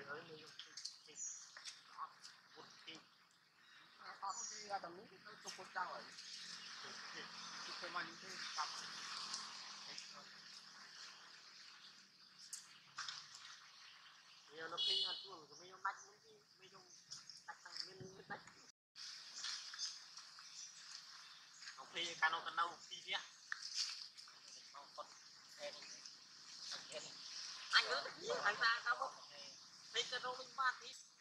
nhiều lúc khi ăn chuồng của mình bắt những cái mình bắt thằng mình bắt còn khi cano cano khi kia anh cứ tự nhiên anh ta sao không on